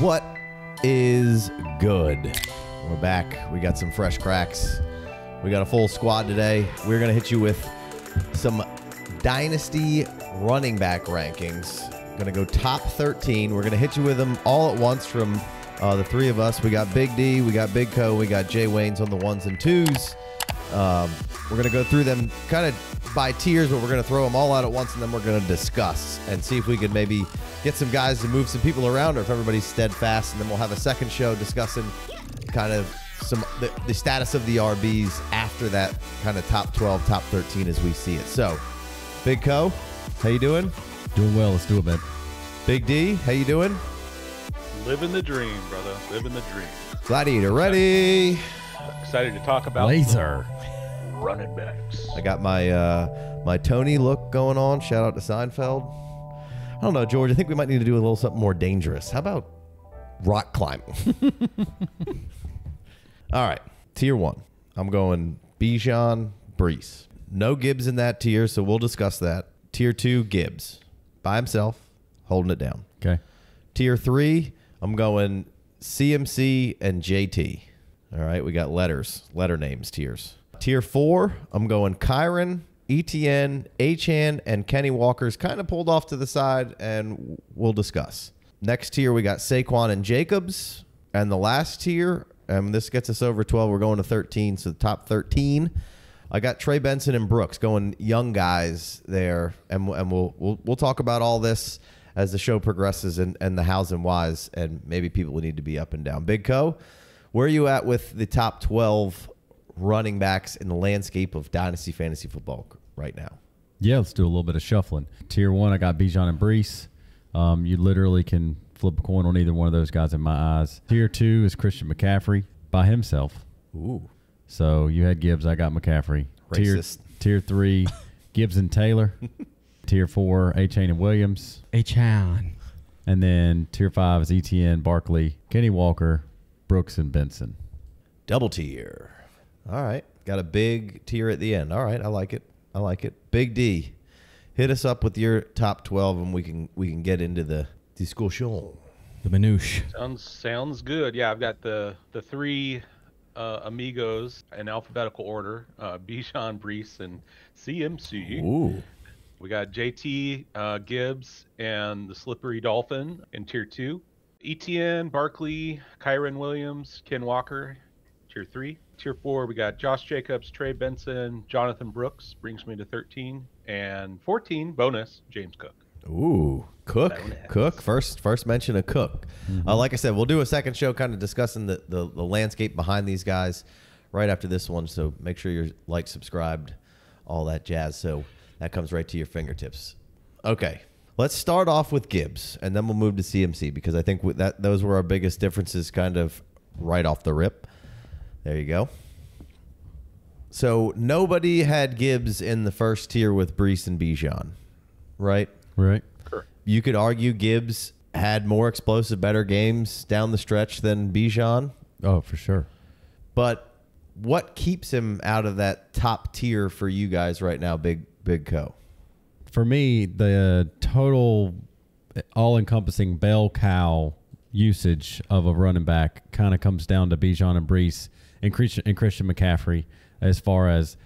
What is good? We're back. We got some fresh cracks. We got a full squad today. We're going to hit you with some dynasty running back rankings. Going to go top 13. We're going to hit you with them all at once from uh, the three of us. We got Big D, we got Big Co, we got Jay Waynes on the ones and twos. Um, we're going to go through them kind of by tiers, but we're going to throw them all out at once and then we're going to discuss and see if we could maybe get some guys to move some people around or if everybody's steadfast. And then we'll have a second show discussing kind of some the, the status of the RBs after that kind of top 12, top 13 as we see it. So, Big Co, how you doing? Doing well. Let's do it, man. Big D, how you doing? Living the dream, brother. Living the dream. Gladiator, ready? Excited to talk about Laser. running backs. I got my uh, my Tony look going on. Shout out to Seinfeld. I don't know, George. I think we might need to do a little something more dangerous. How about rock climbing? All right, tier one. I'm going Bijan Breece. No Gibbs in that tier, so we'll discuss that. Tier two, Gibbs by himself, holding it down. Okay. Tier three, I'm going CMC and JT. All right, we got letters, letter names, tiers. Tier four, I'm going Kyren, ETN, Achane, and Kenny Walker's kind of pulled off to the side, and we'll discuss. Next tier, we got Saquon and Jacobs. And the last tier, and this gets us over 12, we're going to 13, so the top 13. I got Trey Benson and Brooks going young guys there, and, and we'll, we'll we'll talk about all this as the show progresses and, and the hows and whys, and maybe people need to be up and down. Big Co, where are you at with the top 12 running backs in the landscape of dynasty fantasy football right now? Yeah, let's do a little bit of shuffling. Tier one, I got Bijan and Breece. Um, you literally can flip a coin on either one of those guys in my eyes. Tier two is Christian McCaffrey by himself. Ooh, So you had Gibbs, I got McCaffrey. Tier, Racist. tier three, Gibbs and Taylor. tier four, Achane and Williams. Achane. And then tier five is ETN, Barkley, Kenny Walker, Brooks, and Benson. double tier. All right, got a big tier at the end. All right, I like it. I like it. Big D, hit us up with your top 12, and we can we can get into the discussion. The Manouche. Sounds sounds good. Yeah, I've got the the three uh, amigos in alphabetical order: uh, Bijan, Breece, and CMC. Ooh, We got JT uh, Gibbs and the Slippery Dolphin in tier two. ETN, Barkley, Kyren Williams, Ken Walker, tier three. Tier four, we got Josh Jacobs, Trey Benson, Jonathan Brooks, brings me to 13. And 14, bonus, James Cook. Ooh, Cook, Bonus. Cook. First, first mention of Cook. Uh, like I said, we'll do a second show, kind of discussing the, the the landscape behind these guys right after this one. So make sure you're like, subscribed, all that jazz. So that comes right to your fingertips. Okay, let's start off with Gibbs, and then we'll move to CMC because I think that those were our biggest differences, kind of right off the rip. There you go. So nobody had Gibbs in the first tier with Breece and Bijan, right? Right. Correct. You could argue Gibbs had more explosive, better games down the stretch than Bijan, Oh, for sure. but what keeps him out of that top tier for you guys right now, Big Big Co? for me, the total all encompassing bell cow usage of a running back kind of comes down to Bijan and Breece and Christian, and Christian McCaffrey as far as,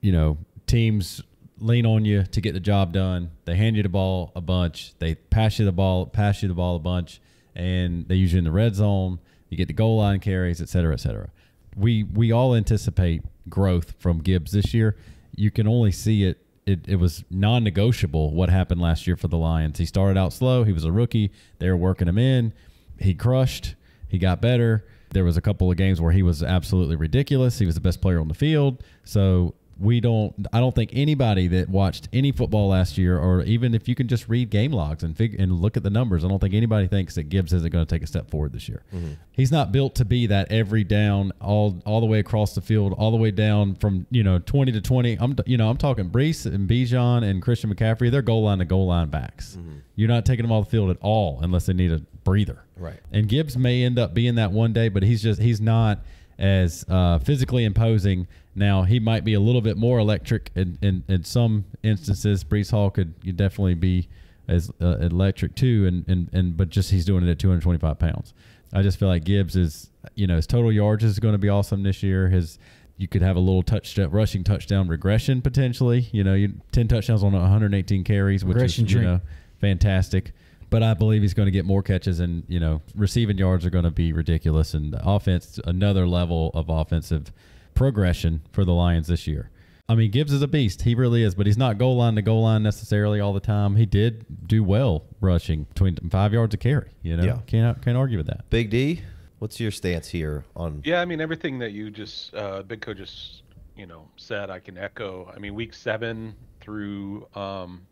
you know, teams lean on you to get the job done. They hand you the ball a bunch. They pass you the ball, pass you the ball a bunch, and they use you in the red zone. You get the goal line carries, et cetera, et cetera. We we all anticipate growth from Gibbs this year. You can only see it it, it was non-negotiable what happened last year for the Lions. He started out slow. He was a rookie. They were working him in. He crushed. He got better. There was a couple of games where he was absolutely ridiculous. He was the best player on the field. So we don't. I don't think anybody that watched any football last year, or even if you can just read game logs and figure and look at the numbers, I don't think anybody thinks that Gibbs isn't going to take a step forward this year. Mm-hmm. He's not built to be that every down, all all the way across the field, all the way down from you know twenty to twenty. I'm you know I'm talking Breece and Bijan and Christian McCaffrey. They're goal line to goal line backs. Mm-hmm. You're not taking them off the field at all unless they need a breather. Right. And Gibbs may end up being that one day, but he's just he's not as uh, physically imposing. Now he might be a little bit more electric in, in, in some instances. Breece Hall could, definitely be is uh, electric too, and, and and but just he's doing it at 225 pounds. I just feel like Gibbs is, you know, his total yards is going to be awesome this year. His you could have a little touch rushing touchdown regression potentially. You know, you, 10 touchdowns on 118 carries, which Regression is you tree. know fantastic. But I believe he's going to get more catches, and you know, receiving yards are going to be ridiculous, and the offense another level of offensive progression for the Lions this year. I mean, Gibbs is a beast. He really is, but he's not goal line to goal line necessarily all the time. He did do well rushing between five yards a carry. You know, Yeah. can't can't argue with that. Big D, what's your stance here on? Yeah, I mean everything that you just uh, Big Co just you know said, I can echo. I mean week seven through um,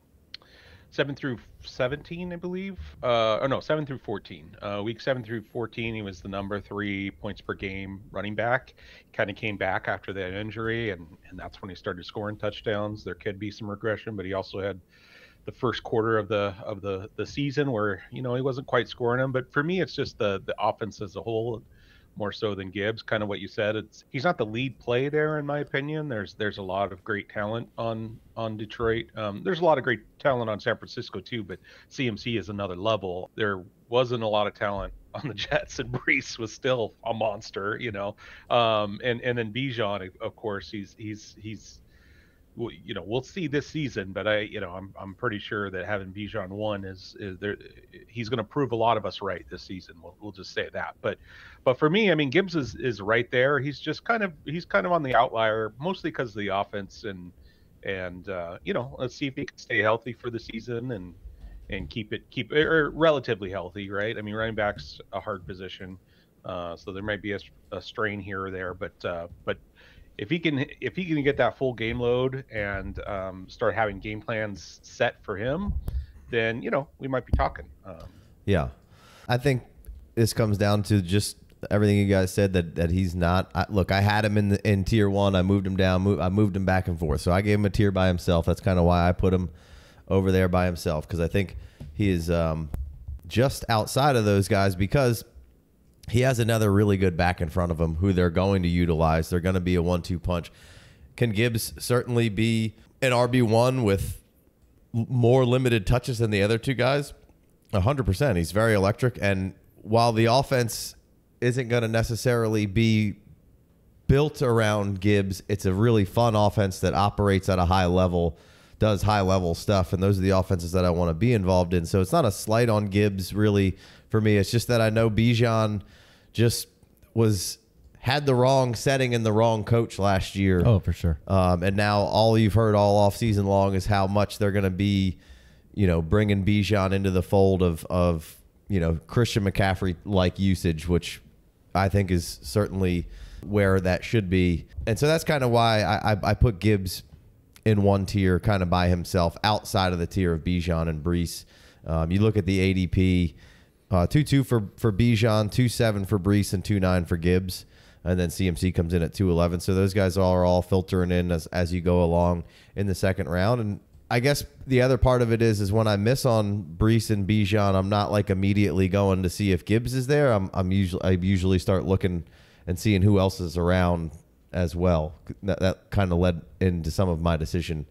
seven through seventeen, I believe. Uh, no, seven through fourteen. Uh, week seven through fourteen, he was the number three points per game running back. Kind of came back after that injury, and and that's when he started scoring touchdowns. There could be some regression, but he also had the first quarter of the of the the season where you know he wasn't quite scoring them. But for me, it's just the the offense as a whole more so than Gibbs. Kind of what you said. It's he's not the lead play there in my opinion. There's there's a lot of great talent on on Detroit. Um, there's a lot of great talent on San Francisco too, but CMC is another level. There wasn't a lot of talent on the Jets, and Breece was still a monster, you know. Um, and and then Bijan, of course, he's he's he's you know, we'll see this season, but I, you know, I'm I'm pretty sure that having Bijan one is is there, he's going to prove a lot of us right this season. We'll, we'll just say that. But but for me, I mean, Gibbs is is right there. He's just kind of he's kind of on the outlier, mostly because of the offense and and uh, you know, let's see if he can stay healthy for the season and and keep it keep or relatively healthy, right? I mean, running back's a hard position. Uh, so there might be a, a strain here or there, but uh, but if he can if he can get that full game load and um, start having game plans set for him, then you know we might be talking. Um, Yeah, I think this comes down to just everything you guys said that that he's not. I, look, I had him in the, in tier one. I moved him down. Move, I moved him back and forth. So I gave him a tier by himself. That's kind of why I put him over there by himself because I think he is um, just outside of those guys because he has another really good back in front of him who they're going to utilize. They're going to be a one-two punch. Can Gibbs certainly be an RB one with more limited touches than the other two guys? A hundred percent. He's very electric, and while the offense isn't going to necessarily be built around Gibbs, it's a really fun offense that operates at a high level, does high level stuff, and those are the offenses that I want to be involved in. So it's not a slight on Gibbs really for me. It's just that I know Bijan just was had the wrong setting and the wrong coach last year. Oh, for sure. Um, and now all you've heard all off season long is how much they're going to be, you know, bringing Bijan into the fold of of you know Christian McCaffrey like usage, which I think is certainly where that should be. And so that's kind of why I, I, I put Gibbs in one tier, kind of by himself, outside of the tier of Bijan and Breece. Um, you look at the ADP, uh, two two for for Bijan, two seven for Breece, and two nine for Gibbs, and then CMC comes in at two eleven. So those guys are all filtering in as as you go along in the second round. And I guess the other part of it is is when I miss on Breece and Bijan, I'm not like immediately going to see if Gibbs is there. I'm I'm usually I usually start looking and seeing who else is around as well. That, that kind of led into some of my decision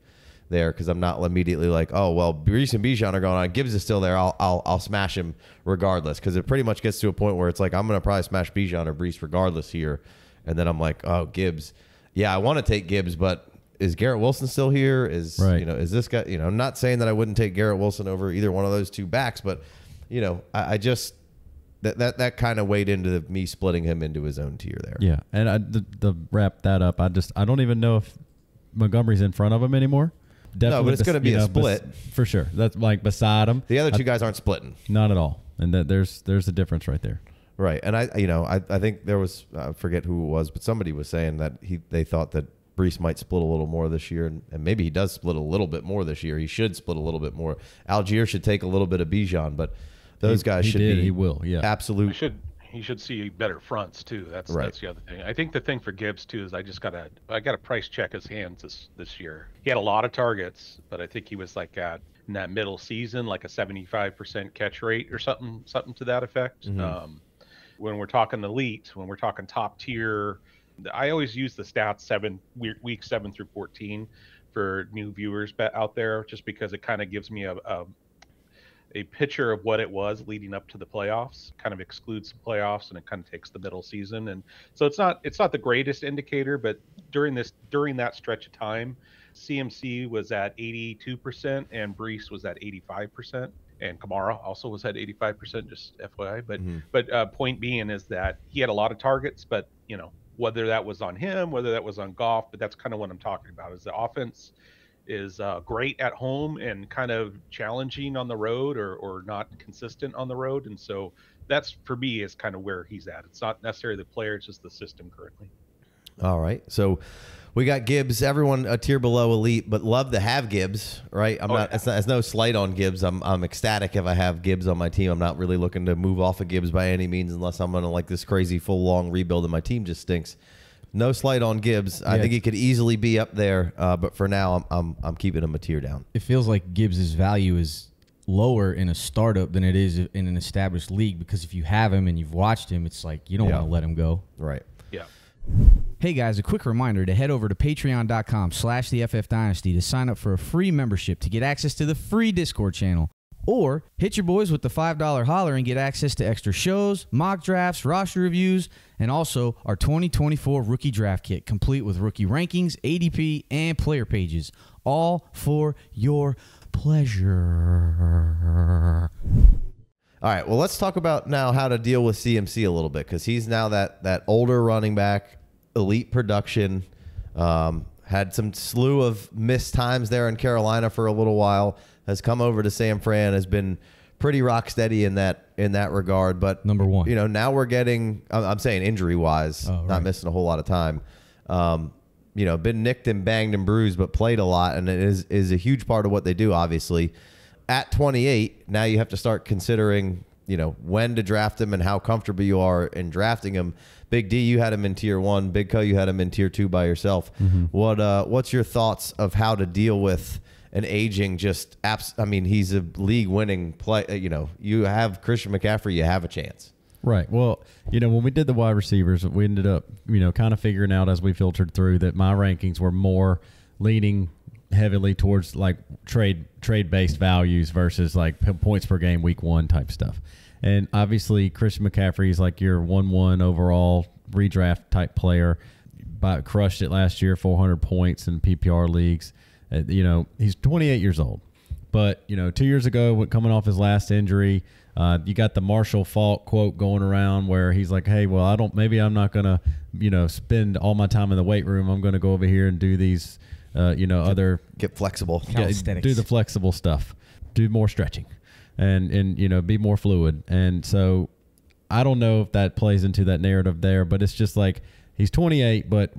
there because I'm not immediately like, oh well, Breece and Bijan are going on. Gibbs is still there. I'll I'll, I'll smash him regardless because it pretty much gets to a point where it's like I'm gonna probably smash Bijan or Breece regardless here, and then I'm like, oh Gibbs, yeah, I want to take Gibbs, but is Garrett Wilson still here? Is Right. you know is this guy? You know, I'm not saying that I wouldn't take Garrett Wilson over either one of those two backs, but you know, I, I just that that that kind of weighed into me splitting him into his own tier there. Yeah, and I, the, the wrap that up, I just I don't even know if Montgomery's in front of him anymore. Definitely No, but it's bes- gonna be you a know, bes- split. for sure. That's like beside him. The other two guys aren't splitting. Not at all, and that there's there's a difference right there. Right, and I, you know, I, I think there was, I forget who it was, but somebody was saying that he, they thought that Breece might split a little more this year, and, and maybe he does split a little bit more this year. He should split a little bit more. Allgeier should take a little bit of Bijan, but those He- guys he should did, be. he will, yeah. he absolute. should he should see better fronts too. That's Right. that's the other thing. I think the thing for Gibbs too is I just gotta I gotta price check his hands this this year. He had a lot of targets, but I think he was like at in that middle season like a 75% catch rate or something something to that effect. Um, when we're talking elite, when we're talking top tier, I always use the stats seven week, week seven through 14 for new viewers out there, just because it kind of gives me a, a a picture of what it was leading up to the playoffs. Kind of excludes the playoffs and it kind of takes the middle season, and so it's not it's not the greatest indicator. But during this during that stretch of time, CMC was at 82% and Breece was at 85% and Kamara also was at 85% just FYI but Mhm. but uh, point being is that he had a lot of targets but you know whether that was on him whether that was on Goff but that's kind of what I'm talking about is the offense is uh, great at home and kind of challenging on the road or, or not consistent on the road and so that's for me is kind of where he's at it's not necessarily the player it's just the system currently All right. So we got Gibbs. Everyone a tier below elite, but love to have Gibbs. Right. I'm Oh, not. yeah. It's, not. It's no slight on Gibbs. I'm. I'm ecstatic if I have Gibbs on my team. I'm not really looking to move off of Gibbs by any means, unless I'm gonna like this crazy full long rebuild and my team just stinks. No slight on Gibbs. I Yeah. think he could easily be up there, uh, but for now, I'm, I'm I'm keeping him a tier down. It feels like Gibbs's value is lower in a startup than it is in an established league because if you have him and you've watched him, it's like you don't Yeah. want to let him go. Right. yeah Hey guys, a quick reminder to head over to patreon.com slash the FF Dynasty to sign up for a free membership to get access to the free Discord channel. Or hit your boys with the $5 holler and get access to extra shows, mock drafts, roster reviews, and also our 2024 rookie draft kit, complete with rookie rankings, ADP, and player pages. All for your pleasure. All right. Well, let's talk about now how to deal with CMC a little bit because he's now that that older running back, elite production. Um, had some slew of missed times there in Carolina for a little while. Has come over to San Fran. Has been pretty rock steady in that in that regard. But Number one. you know, now we're getting. I'm, saying injury wise, Oh, not missing a whole lot of time. Um, you know, been nicked and banged and bruised, but played a lot, and it is is a huge part of what they do. Obviously, at 28, now you have to start considering, you know, when to draft him and how comfortable you are in drafting him. Big D, you had him in tier one. Big Co, you had him in tier two by yourself. What uh, what's your thoughts of how to deal with an aging just abs- I mean, he's a league winning play. uh, You know, you have Christian McCaffrey, you have a chance. Right. Well, you know, when we did the wide receivers, we ended up, you know, kind of figuring out as we filtered through that my rankings were more leaning heavily towards like trade trade based values versus like points per game week one type stuff. And obviously, Christian McCaffrey is like your one one overall redraft type player. But crushed it last year, 400 points in PPR leagues. Uh, you know, he's 28 years old. But you know, two years ago, coming off his last injury, uh, you got the Marshall Faulk quote going around where he's like, "Hey, well, I don't. Maybe I'm not gonna, you know, spend all my time in the weight room. I'm gonna go over here and do these, uh, you know, other Get flexible. yeah, Calisthenics. do the flexible stuff, do more stretching, and and you know, be more fluid. And so, I don't know if that plays into that narrative there, but it's just like he's 28, but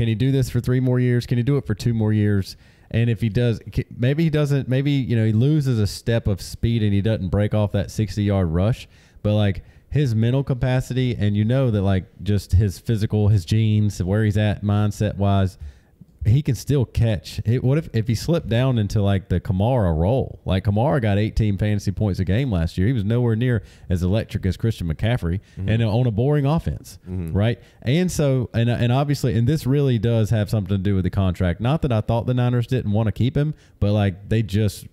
can he do this for three more years? Can he do it for two more years? And if he does, maybe he doesn't. Maybe you know he loses a step of speed and he doesn't break off that sixty yard rush. But like his mental capacity, and you know that like just his physical, his genes, where he's at mindset wise, he can still catch. It, what if if he slipped down into like the Kamara role? Like Kamara got 18 fantasy points a game last year. He was nowhere near as electric as Christian McCaffrey, mm-hmm. and uh, on a boring offense, mm-hmm. right? And so, and uh, and obviously, and this really does have something to do with the contract. Not that I thought the Niners didn't want to keep him, but like they just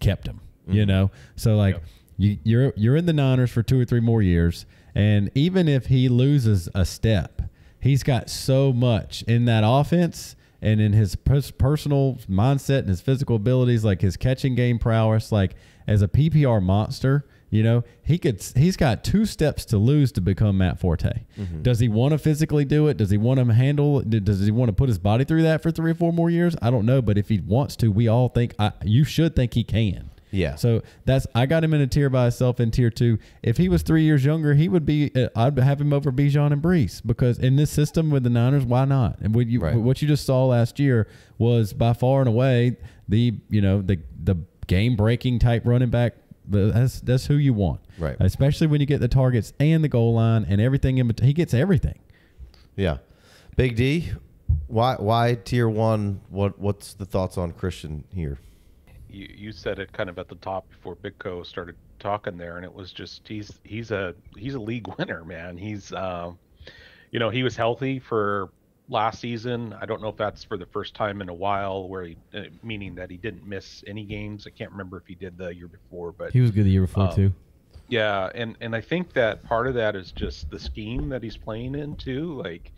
kept him. You mm-hmm. know, so like Yep. you, you're you're in the Niners for two or three more years, and even if he loses a step, he's got so much in that offense and in his personal mindset and his physical abilities, like his catching game prowess, like as a PPR monster. You know, he could. He's got two steps to lose to become Matt Forte. Mm-hmm. Does he want to physically do it? Does he want to handle? Does he want to put his body through that for three or four more years? I don't know, but if he wants to, we all think I, you should think he can. Yeah. So that's I got him in a tier by himself in tier two. If he was three years younger, he would be. Uh, I'd have him over Bijan and Breece because in this system with the Niners, why not? And what you Right. what you just saw last year was by far and away the you know the the game breaking type running back. That's that's who you want, Right. Especially when you get the targets and the goal line and everything in between. He gets everything. Yeah. Big D, why why tier one? What what's the thoughts on Christian here? You, you said it kind of at the top before Big Co started talking there, and it was just he's he's a he's a league winner, man. He's um, you know he was healthy for last season. I don't know if that's for the first time in a while, where he, uh, meaning that he didn't miss any games. I can't remember if he did the year before, but He was good the year before Um, too. yeah, and and I think that part of that is just the scheme that he's playing in too. Like,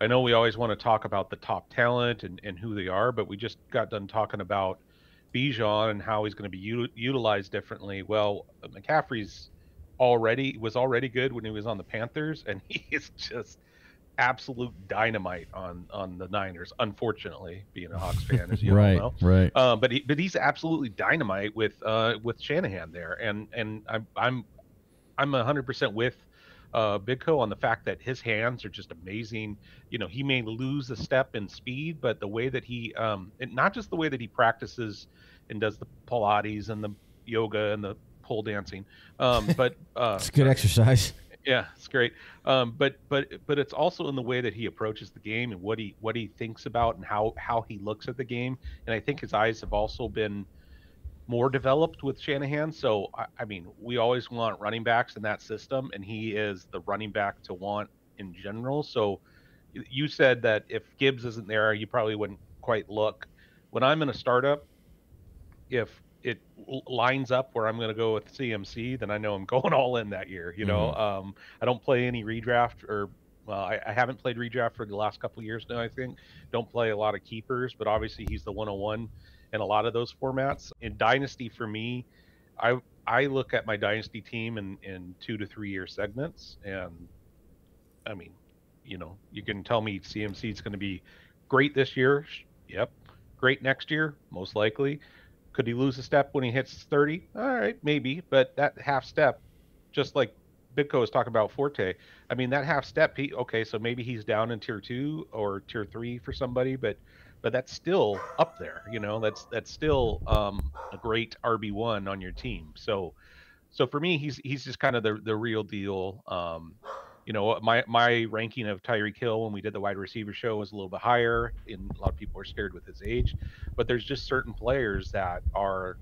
I know we always want to talk about the top talent and and who they are, but we just got done talking about Bijan and how he's going to be u- utilized differently. Well, McCaffrey's already was already good when he was on the Panthers, and he is just absolute dynamite on on the Niners. Unfortunately, being a Hawks fan, as you all right, know. right. Uh, but he, but he's absolutely dynamite with uh, with Shanahan there, and and I'm I'm I'm 100 percent with uh, Bigco on the fact that his hands are just amazing. You know, he may lose a step in speed, but the way that he um, and not just the way that he practices and does the Pilates and the yoga and the pole dancing, um, but uh, It's good exercise. yeah, it's great. Um, but but but it's also in the way that he approaches the game and what he what he thinks about and how how he looks at the game. And I think his eyes have also been more developed with Shanahan. So I, I mean, we always want running backs in that system, and he is the running back to want in general. So you said that if Gibbs isn't there, you probably wouldn't quite look. When I'm in a startup, if it lines up where I'm going to go with CMC, then I know I'm going all in that year. You know, um, I don't play any redraft or well, I, I haven't played redraft for the last couple of years now. I think don't play a lot of keepers, but obviously he's the 101 in a lot of those formats. In Dynasty, for me, I I look at my Dynasty team in in two to three year segments, and I mean, you know, you can tell me CMC is going to be great this year. Yep. Great next year, most likely. Could he lose a step when he hits 30? All right, maybe. But that half step, just like Big Co was talking about Forte, I mean, that half step, he, okay, so maybe he's down in tier two or tier three for somebody, but but that's still up there, you know, that's that's still um, a great RB1 on your team. So so for me, he's he's just kind of the the real deal. Um, you know, my my ranking of Tyreek Hill when we did the wide receiver show was a little bit higher, and a lot of people are scared with his age. But there's just certain players that are,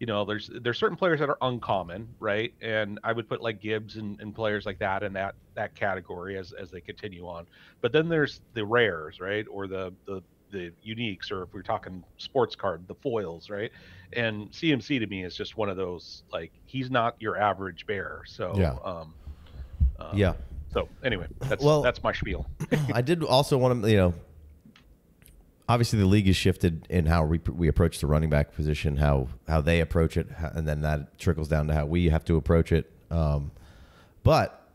you know, there's there's certain players that are uncommon, right? And I would put like Gibbs and, and players like that in that that category as as they continue on. But then there's the rares, right, or the the the uniques, or if we're talking sports card, the foils, right? And CMC to me is just one of those like he's not your average bear. So Yeah. um, um, Yeah. So anyway, that's Well- that's my spiel. I did also want to, you know, obviously the league has shifted in how we, we approach the running back position, how how they approach it, and then that trickles down to how we have to approach it. Um, but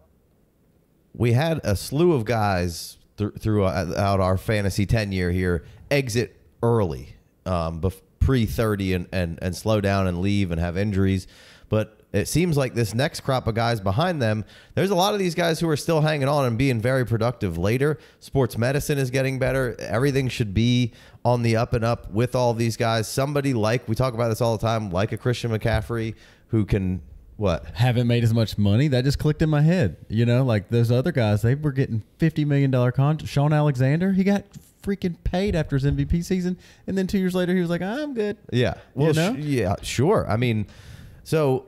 we had a slew of guys th- throughout our fantasy tenure here exit early, um, bef- pre thirty, and, and and slow down and leave and have injuries. But it seems like this next crop of guys behind them, there's a lot of these guys who are still hanging on and being very productive later. Sports medicine is getting better. Everything should be on the up and up with all these guys. Somebody like we talk about this all the time, like a Christian McCaffrey who can what haven't made as much money. That just clicked in my head. You know, like those other guys, they were getting fifty million dollar contract. Shaun Alexander, he got freaking paid after his MVP season, and then two years later, he was like, "I'm good." Yeah. Well, know? sh- yeah, sure. I mean, so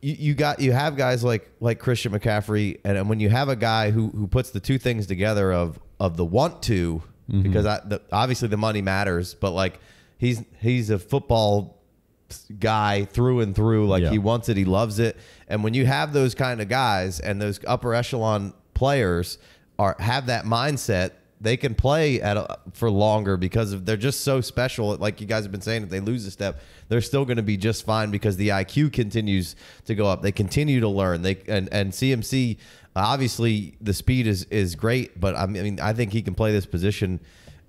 you, you got you have guys like like Christian McCaffrey, and, and when you have a guy who who puts the two things together of of the want to, mm-hmm. because I, the, obviously the money matters, but like he's he's a football guy through and through. Like Yeah. he wants it, he loves it, and when you have those kind of guys and those upper echelon players are have that mindset they can play at a, for longer because of, they're just so special. Like you guys have been saying, if they lose a step, they're still going to be just fine because the IQ continues to go up. They continue to learn. They and and CMC obviously the speed is is great, but I mean I think he can play this position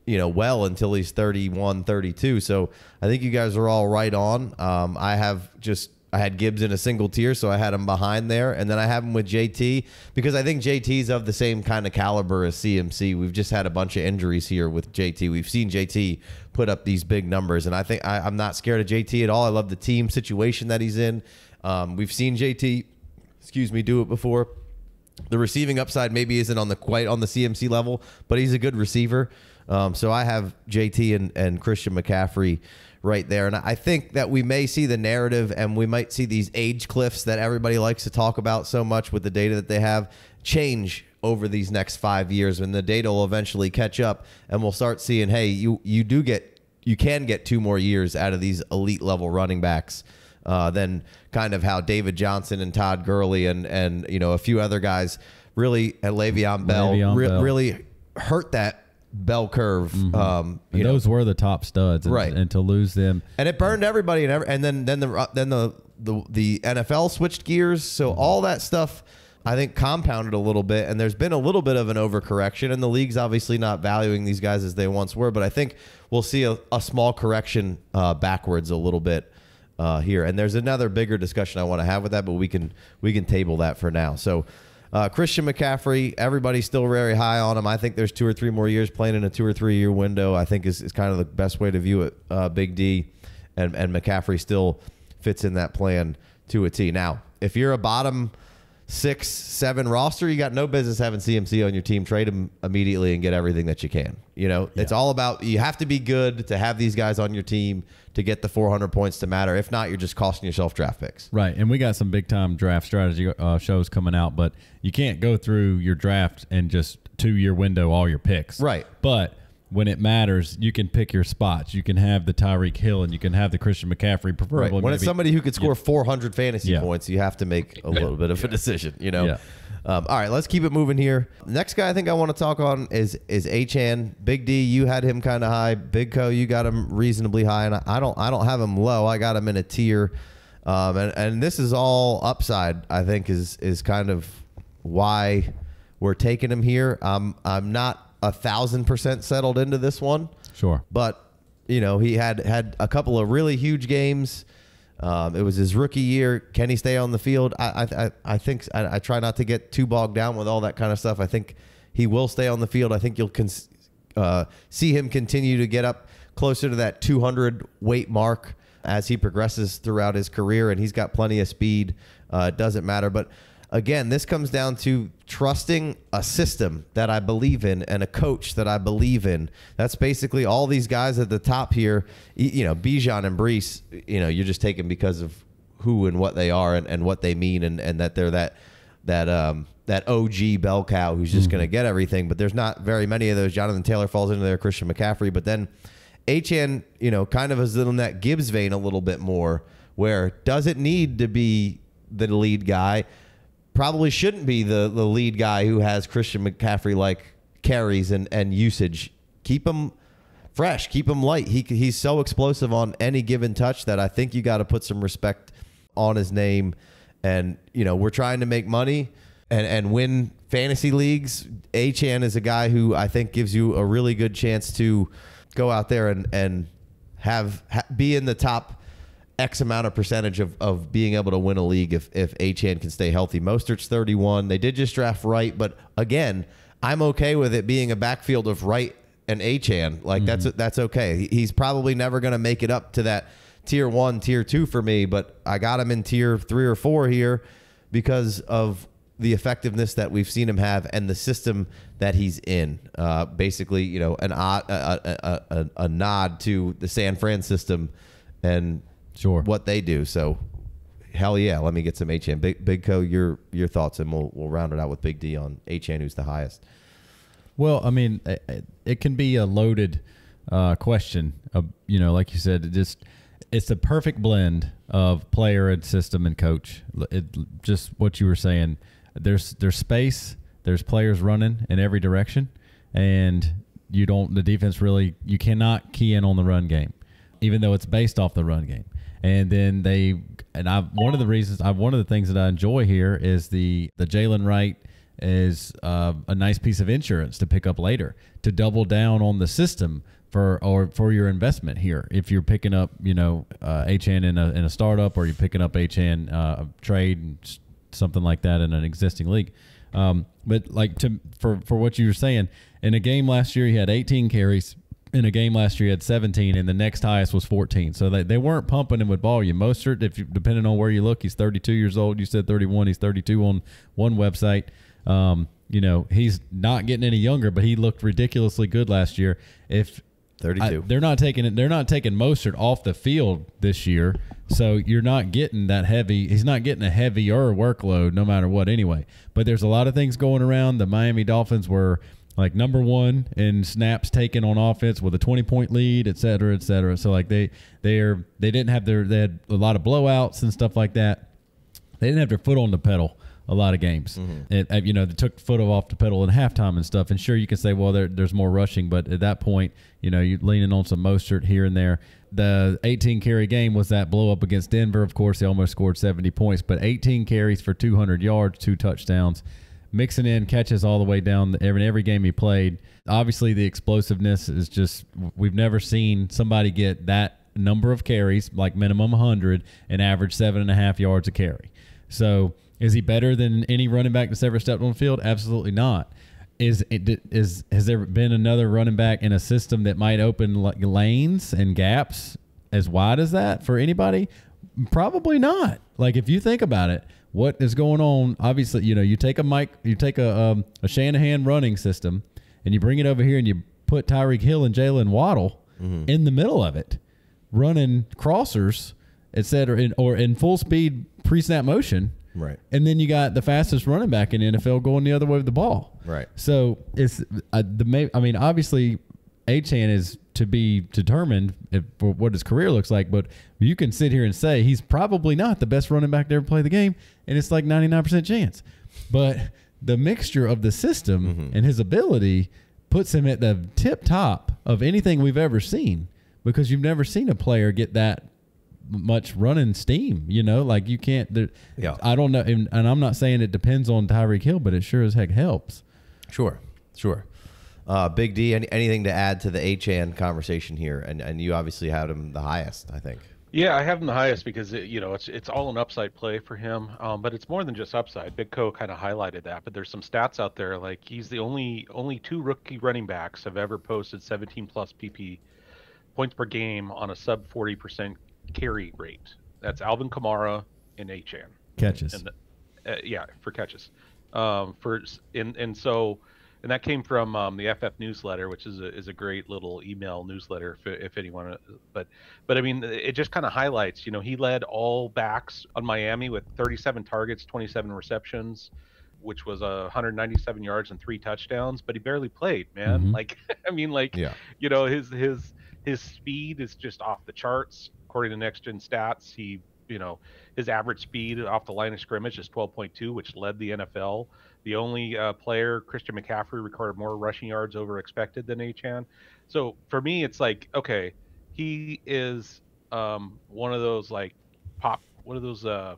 you know well until he's 31 32 so i think you guys are all right on. Um, i have just i had gibbs in a single tier so i had him behind there. And then i have him with jt because i think jt's of the same kind of caliber as cmc we've just had a bunch of injuries here with jt we've seen jt put up these big numbers. And i think I, i'm not scared of jt at all. I love the team situation that he's in. Um, we've seen jt excuse me do it before. The receiving upside maybe isn't on the quite on the CMC level, but he's a good receiver. Um, so I have JT and, and Christian McCaffrey right there, and I think that we may see the narrative, and we might see these age cliffs that everybody likes to talk about so much with the data that they have change over these next five years, and the data will eventually catch up, and we'll start seeing, hey, you you do get you can get two more years out of these elite level running backs. Uh, than kind of how David Johnson and Todd Gurley and and you know a few other guys really and Le'Veon Bell, Le'Veon re- Bell. really hurt that bell curve. Um, And you know, those were the top studs, and, Right. And to lose them, and it burned everybody and, every, and then then the then the, the the NFL switched gears. So all that stuff I think compounded a little bit. And there's been a little bit of an overcorrection and the league's obviously not valuing these guys as they once were. But I think we'll see a, a small correction uh, backwards a little bit uh, here. And there's another bigger discussion I want to have with that but we can we can table that for now. So uh, Christian McCaffrey, everybody's still very high on him. I think there's two or three more years playing in a two or three year window. I think is, is kind of the best way to view it. Uh, Big D and and McCaffrey still fits in that plan to a T. Now, if you're a bottom six, seven roster, you got no business having CMC on your team. Trade him immediately and get everything that you can. You know, it's all about you have to be good to have these guys on your team to get the 400 points to matter. If not, you're just costing yourself draft picks. right? And we got some big time draft strategy uh, shows coming out, but you can't go through your draft and just two year window all your picks, Right. But when it matters, you can pick your spots. You can have the Tyreek Hill and you can have the Christian McCaffrey. Preferably, Right. When it's somebody who could score 400 fantasy Yeah. points, you have to make a little bit of a decision, you know? Yeah. Um, all right, let's keep it moving here. Next guy I think I want to talk on is is Achane. Big D, you had him kind of high. Big Co, you got him reasonably high, and I, I don't I don't have him low. I got him in a tier, um, and and this is all upside. I think is is kind of why we're taking him here. I'm I'm not a thousand percent settled into this one sure. but you know he had had a couple of really huge games. Um, it was his rookie year. Can he stay on the field? I I, I- think I, I try not to get too bogged down with all that kind of stuff. I think he will stay on the field. I think you'll cons- uh, see him continue to get up closer to that 200 weight mark as he progresses throughout his career, and he's got plenty of speed. Uh, it doesn't matter, but again, this comes down to trusting a system that I believe in and a coach that I believe in. That's basically all these guys at the top here. You know, Bijan and Breece. You know, you're just taking because of who and what they are and, and what they mean, and, and that they're that that um that OG bell cow who's just going to get everything. But there's not very many of those. Jonathan Taylor falls into there. Christian McCaffrey, but then. HN, you know, kind of is in that Gibbs vein a little bit more, where does it need to be the lead guy? Probably shouldn't be the, the lead guy who has Christian McCaffrey like carries and, and usage. Keep him fresh, keep him light. He he's so explosive on any given touch that I think you got to put some respect on his name. And you know, we're trying to make money and and win fantasy leagues. Achane is a guy who I think gives you a really good chance to go out there and and have ha, be in the top X amount of percentage of, of being able to win a league if if Achane can stay healthy. Mostert's 31. They did just draft Wright, but again, I'm okay with it being a backfield of Wright and Achane. Like that's that's okay. He's probably never going to make it up to that tier one, tier two for me, but I got him in tier three or four here because of the effectiveness that we've seen him have and the system that he's in. Uh, basically, you know, an odd, a, a, a, a nod to the San Fran system and Sure. what they do. So, hell yeah, let me get some HN. Big Big Co, your your thoughts, and we'll we'll round it out with Big D on HN, who's the highest. Well, I mean, it, it- can be a loaded uh, question. Uh, you know, like you said, it just it's the perfect blend of player and system and coach. It, just what you were saying. There's there's space. There's players running in every direction, and you don't. The defense really you cannot key in on the run game, even though it's based off the run game. And then they and I one of the reasons I one of the things that I enjoy here is the the Jaylen Wright is uh, a nice piece of insurance to pick up later to double down on the system for or for your investment here. If you're picking up, you know, uh, HN in a in a startup or you're picking up HN uh, trade something like that in an existing league. Um, but like to for for what you were saying, in a game last year he had 18 carries. In a game last year, he had 17, and the next highest was 14. So they, they weren't pumping him with volume. Mostert, if you, depending on where you look, he's 32 years old. You said 31. He's 32 on one website. Um, you know, he's not getting any younger, but he looked ridiculously good last year. If 32. I- they're not taking it. They're not taking Mostert off the field this year, so you're not getting that heavy. He's not getting a heavier workload, no matter what. Anyway, but there's a lot of things going around. The Miami Dolphins were like number one in snaps taken on offense with a 20 point lead, et cetera, et cetera. So like they they're they didn't have their they had a lot of blowouts and stuff like that. They didn't have their foot on the pedal a lot of games. It, uh, you know, they took the foot off the pedal in halftime and stuff. And sure, you can say, well, there, there's more rushing, but at that point, you know, you're leaning on some Mostert here and there. The 18 carry game was that blow up against Denver. Of course, they almost scored 70 points, but 18 carries for 200 yards, two touchdowns, mixing in catches all the way down every every game he played. Obviously, the explosiveness is just we've never seen somebody get that number of carries, like minimum 100, and average seven and a half yards a carry. So is he better than any running back that's ever stepped on the field? Absolutely not. Is it is has there been another running back in a system that might open lanes and gaps as wide as that for anybody? Probably not. Like if you think about it, what is going on? Obviously, you know, you take a Mike, you take a um, a Shanahan running system, and you bring it over here, and you put Tyreek Hill and Jaylen Waddle in the middle of it, running crossers, et cetera, in, or in full speed pre snap motion. Right. And then you got the fastest running back in the NFL going the other way with the ball. Right. So it's uh, the I mean, obviously, Achane is to be determined if, for what his career looks like, but you can sit here and say he's probably not the best running back to ever play the game, and it's like ninety nine percent chance. But the mixture of the system mm-hmm. and his ability puts him at the tip top of anything we've ever seen because you've never seen a player get that much running steam. You know, like you can't. There, Yeah. I don't know, and, and I'm not saying it depends on Tyreek Hill, but it sure as heck helps. Sure, sure. Uh, Big D, any, anything to add to the HN conversation here? And and you obviously had him the highest, I think. Yeah, I have him the highest because it, you know it's it's all an upside play for him, um, but it's more than just upside. Big Co kind of highlighted that, but there's some stats out there like he's the only only two rookie running backs have ever posted 17 plus PP points per game on a sub 40 percent carry rate. That's Alvin Kamara and Achane. Catches. and uh, yeah, for catches. Um, for and and so, and that came from um, the FF newsletter, which is a is a great little email newsletter if if anyone. But but I mean, it just kind of highlights. You know, he led all backs on Miami with 37 targets, 27 receptions, which was uh, 197 yards and three touchdowns. But he barely played, man. Mhm. Like I mean, like Yeah. you know his his his speed is just off the charts according to next gen stats he you know his average speed off the line of scrimmage is 12.2 which led the nfl the only uh, player christian mccaffrey recorded more rushing yards over expected than achane. So for me it's like okay he is um, one of those like pop one of those uh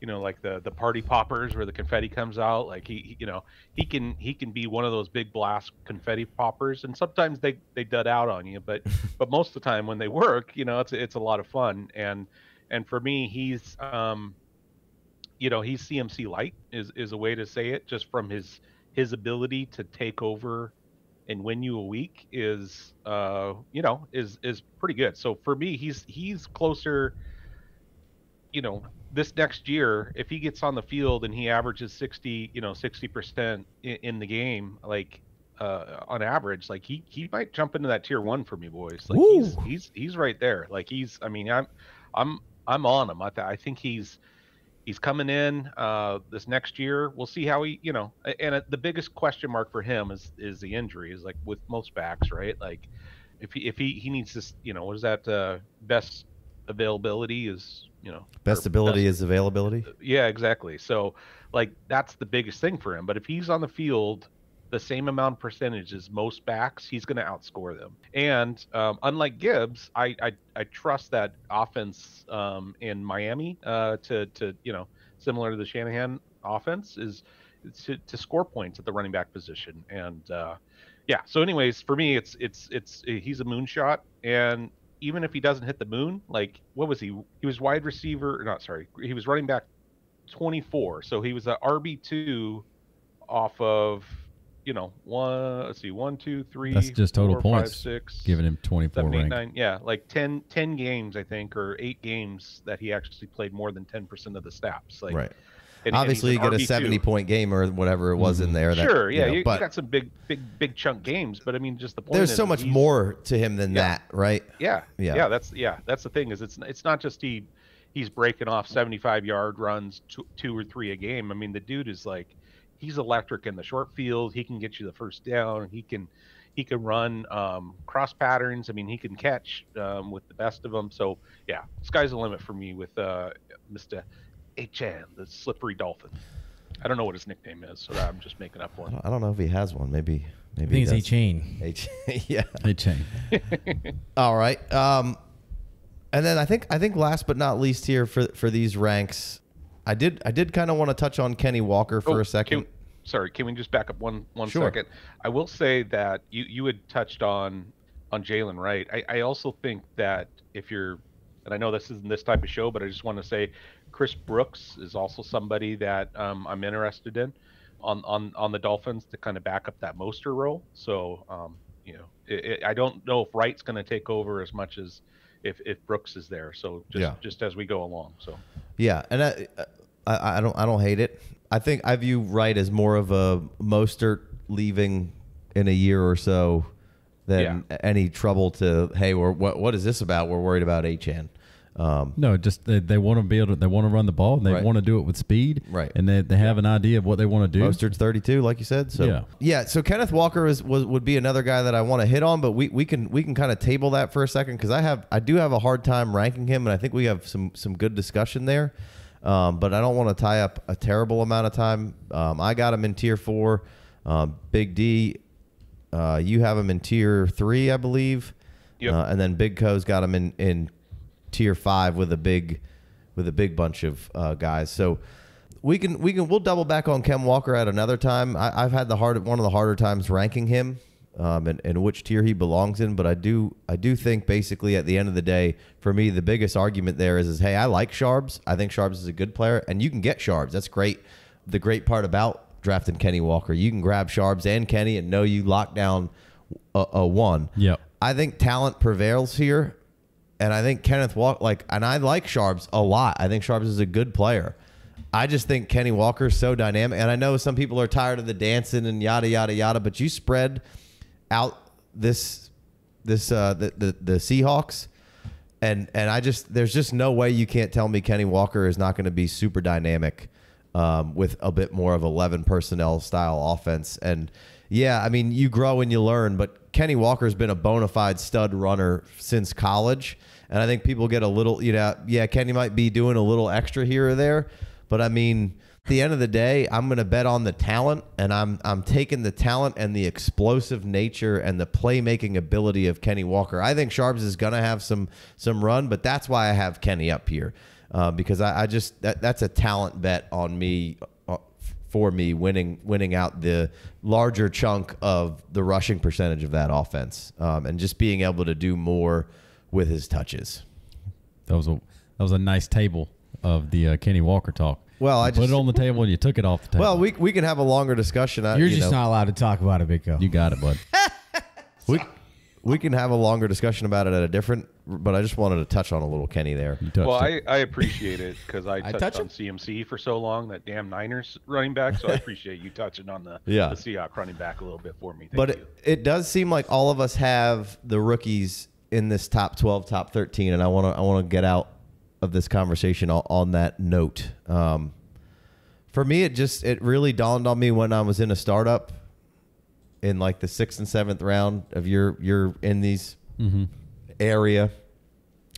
you know like the the party poppers where the confetti comes out. Like he, he- you know he can he can be one of those big blast confetti poppers and sometimes they they dud out on you but but most of the time when they work you know it's it's a lot of fun. And and for me he's um you know he's cmc light is is a way to say it just from his his ability to take over and win you a week is uh you know is is pretty good. So for me he's he's closer you know this next year if he gets on the field and he averages 60 you know 60% in, in the game like uh on average like he he might jump into that tier one for me boys. Like he's he's he's right there. Like he's i mean i'm i'm i'm on him i, th- I think he's he's coming in uh this next year we'll see how he you know and uh, the biggest question mark for him is is the injury is like with most backs right like if he if he he needs this you know what is that uh best availability is you know Best ability is availability. yeah, exactly. So, like, that's the biggest thing for him. But if he's on the field the same amount of percentage as most backs, he's going to outscore them. And um, unlike Gibbs, I, I I trust that offense um, in Miami uh, to to you know similar to the Shanahan offense is to, to score points at the running back position. And uh, yeah, so anyways, for me, it's it's it's he's a moonshot and. Even if he doesn't hit the moon, like what was he? He was wide receiver, not sorry, he was running back 24. So he was a RB2 off of, you know, one, let's see, one, two, three, That's just total four, five, points, six, Giving him 24 seven, eight, nine. Yeah, like 10, 10 games, I think, or eight games that he actually played more than 10% of the snaps. Like, right. and- and Obviously, he's you get a RB2. 70 point game or whatever it was in mm-hmm. there. That, Sure, yeah, you know, you, you got some big, big, big chunk games, but I mean, just the point. there's so much more to him than Yeah. that, right? Yeah, Yeah. yeah, That's yeah, that's the thing is it's it's not just he he's breaking off 75 yard runs, two, two or three a game. I mean, the dude is like he's electric in the short field. He can get you the first down. He can he can run um, cross patterns. I mean, he can catch um, with the best of them. So yeah, sky's the limit for me with uh, Mr. Achane, the slippery dolphin. I don't know what his nickname is, so I'm just making up one. I don't know if he has one. Maybe, maybe I maybe think it's he a does. chain. H. yeah. Hey, chain. All right. Um, and then I think I think last but not least here for for these ranks, I did I did kind of want to touch on Kenny Walker for Oh, a second. Can, sorry, can we just back up one one Sure. second? I will say that you you had touched on on Jaylen Wright. I, I also think that if you're, and I know this isn't this type of show, but I just want to say, Chris Brooks is also somebody that um, I'm interested in on on on the Dolphins to kind of back up that Mostert role. So um, you know, it, it, I don't know if Wright's going to take over as much as if if Brooks is there. So just Yeah. just as we go along. So. Yeah, and I, I I don't I don't hate it. I think I view Wright as more of a Mostert leaving in a year or so than any trouble to hey we're, what what is this about? We're worried about Achane. Um, No, just they, they want to be able to. They want to run the ball. and They Right. want to do it with speed. Right. And they, they have an idea of what they want to do. Mostert's 32, like you said. So Yeah. yeah. So Kenneth Walker is was would be another guy that I want to hit on, but we, we can we can kind of table that for a second because I have I do have a hard time ranking him, and I think we have some some good discussion there. Um, but I don't want to tie up a terrible amount of time. Um, I got him in tier four. Um, Big D, uh, you have him in tier three, I believe. Yep. Uh, and then Big Co's got him in in tier five with a big with a big bunch of uh, guys. So we can we can we'll double back on Kem Walker at another time. I, I've had the hard one of the harder times ranking him um, and, and which tier he belongs in. But I do I do think basically at the end of the day, for me, the biggest argument there is is hey, I like Sharbs. I think Sharbs is a good player, and you can get Sharbs. That's great. The great part about drafting Kenny Walker, you can grab Sharbs and Kenny and know you lock down a, a one. Yep. I think talent prevails here, and I think Kenneth Walker, like, and I like Sharps a lot. I think Sharps is a good player. I just think Kenny Walker's so dynamic, and I know some people are tired of the dancing and yada yada yada, but you spread out this this uh the the, the Seahawks. And and I just there's just no way you can't tell me Kenny Walker is not going to be super dynamic um, with a bit more of 11 personnel style offense. And yeah, I mean you grow and you learn, but Kenny Walker's been a bona fide stud runner since college. And I think people get a little, you know, yeah, Kenny might be doing a little extra here or there, but I mean, at the end of the day, I'm going to bet on the talent, and I'm I'm taking the talent and the explosive nature and the playmaking ability of Kenny Walker. I think Sharps is going to have some some run, but that's why I have Kenny up here uh, because I, I just that, that's a talent bet on me for me winning winning out the larger chunk of the rushing percentage of that offense um, and just being able to do more with his touches. That was a that was a nice table of the uh, Kenny Walker talk. Well, I You put just- it on the table and you took it off the table. Well, we, we can have a longer discussion. I- You're you just know. not allowed to talk about it, Big you got it, bud. We we can have a longer discussion about it at a different. But I just wanted to touch on a little Kenny there. Well. I, I appreciate it because I touched touch on CMC for so long, that damn Niners running back. So I appreciate you touching on the, Yeah. the Seahawks running back a little bit for me. Thank but you. it, it does seem like all of us have the rookies in this top twelve, top thirteen, and I want to I want to get out of this conversation on, on that note. Um, for me, it just it really dawned on me when I was in a startup in like the sixth and seventh round of your you're in these mm-hmm. area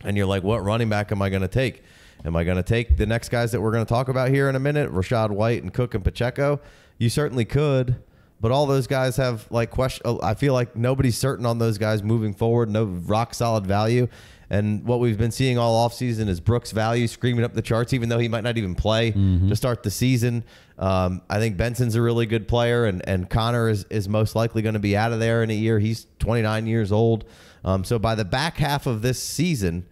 and you're like, what running back am I going to take? Am I going to take the next guys that we're going to talk about here in a minute, Rachaad White and Cook and Pacheco? You certainly could, but all those guys have like question. I feel like nobody's certain on those guys moving forward. No rock solid value. And what we've been seeing all offseason is Brooks' value screaming up the charts, even though he might not even play to start the season. Um, I think Benson's a really good player, and, and Conner is, is most likely going to be out of there in a year. He's 29 years old. Um, so by the back half of this season,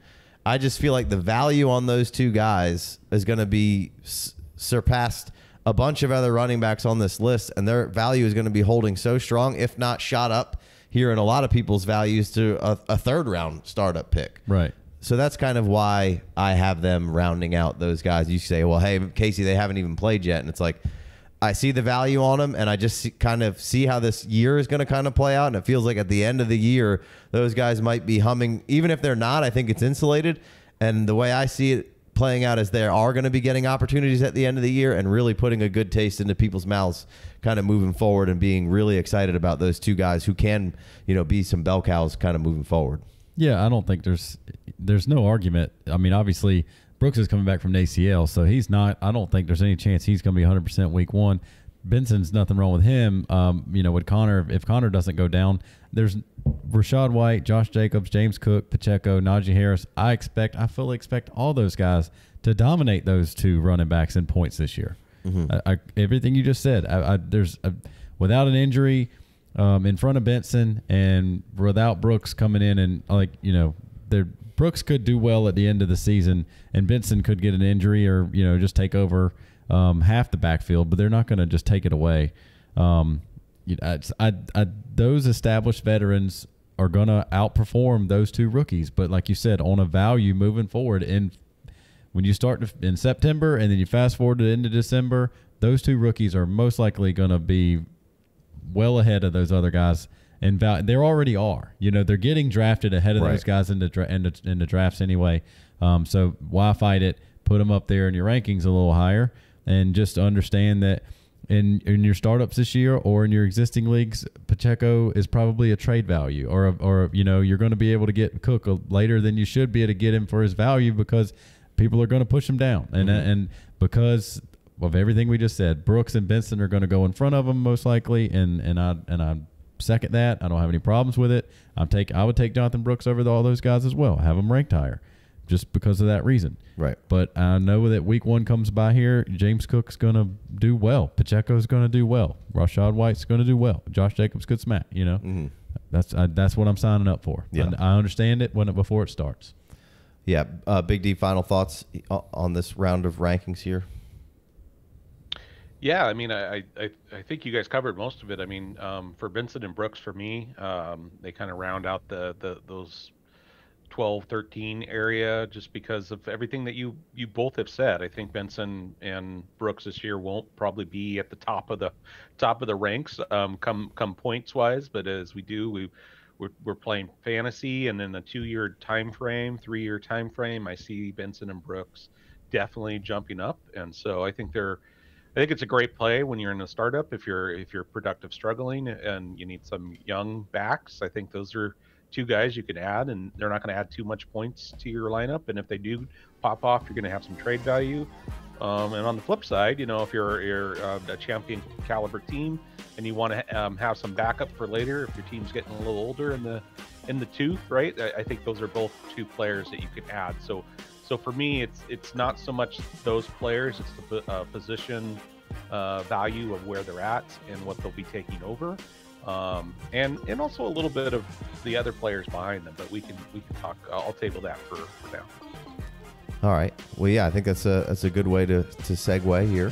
I just feel like the value on those two guys is going to be s- surpassed a bunch of other running backs on this list, and their value is going to be holding so strong, if not shot up here in a lot of people's values to a, a third round startup pick. right. so that's kind of why I have them rounding out those guys. You say, well, hey, Casey, they haven't even played yet, and it's like I see the value on them, and I just see, kind of see how this year is going to kind of play out. And it feels like at the end of the year, those guys might be humming. Even if they're not, I think it's insulated. And the way I see it playing out as they are going to be getting opportunities at the end of the year and really putting a good taste into people's mouths, kind of moving forward and being really excited about those two guys who can, you know, be some bell cows kind of moving forward. Yeah, I don't think there's there's no argument. I mean, obviously Brooks is coming back from an ACL, so he's not. I don't think there's any chance he's going to be 100 percent week one. Benson's nothing wrong with him. Um, you know, with Conner, if Conner doesn't go down, there's Rachaad White, Josh Jacobs, James Cook, Pacheco, Najee Harris. I expect, I fully expect all those guys to dominate those two running backs in points this year. I, I, everything you just said, I, there's a, without an injury um, in front of Benson and without Brooks coming in and like you know, there Brooks could do well at the end of the season, and Benson could get an injury or you know just take over um, half the backfield, but they're not going to just take it away. Um, you know, I, I, those established veterans are going to outperform those two rookies. But like you said, on a value moving forward, and when you start to, in September and then you fast forward to the end of December, those two rookies are most likely going to be well ahead of those other guys. And val- they already are. You know, they're getting drafted ahead of Right. those guys in the, dra- in the in the drafts anyway. Um, so why fight it? Put them up there in your rankings a little higher, and just understand that in in your startups this year or in your existing leagues, Pacheco is probably a trade value, or a, or you know you're going to be able to get Cook later than you should be able to get him for his value because people are going to push him down, and mm-hmm. and because of everything we just said, Brooks and Benson are going to go in front of him most likely, and and I and I second that. I don't have any problems with it. I'm take I would take Jonathan Brooks over the, all those guys as well. Have him ranked higher, just because of that reason. Right. But I know that week one comes by here. James Cook's going to do well. Pacheco's going to do well. Rachaad White's going to do well. Josh Jacobs could smack. You know, Mm-hmm. that's I, that's what I'm signing up for. Yeah. I, I understand it when it, before it starts. Yeah. Uh, Big D, final thoughts on this round of rankings here? Yeah, I mean, I, I, I- I think you guys covered most of it. I mean, um, for Benson and Brooks, for me, um, they kind of round out the, the those 12, 13 area just because of everything that you you both have said. I think Benson and Brooks this year won't probably be at the top of the top of the ranks um, come come points wise, but as we do, we we're, we're playing fantasy and in a two year time frame, three year time frame, I see Benson and Brooks definitely jumping up, and so I think they're I think it's a great play when you're in a startup. If you're if you're productive struggling and you need some young backs, I think those are two guys you could add, and they're not going to add too much points to your lineup. And if they do pop off, you're going to have some trade value. Um, and on the flip side, you know, if you're you're uh, a champion caliber team and you want to um, have some backup for later, if your team's getting a little older in the in the tooth, right? I, I think those are both two players that you could add. So so for me, it's it's not so much those players; it's the uh, position uh, value of where they're at and what they'll be taking over, um, and and also a little bit of the other players behind them. But we can we can talk. I'll table that for, for now. All right. Well, yeah, I think that's a that's a good way to to segue here.